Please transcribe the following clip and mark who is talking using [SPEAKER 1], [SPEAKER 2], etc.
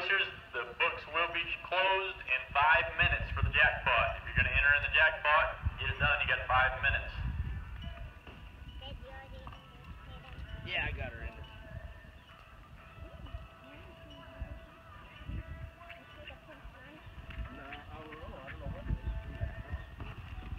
[SPEAKER 1] Racers, the books will be closed in five minutes for the jackpot. If you're going to enter in the jackpot, get it done. You got five minutes.
[SPEAKER 2] Yeah, I got her in.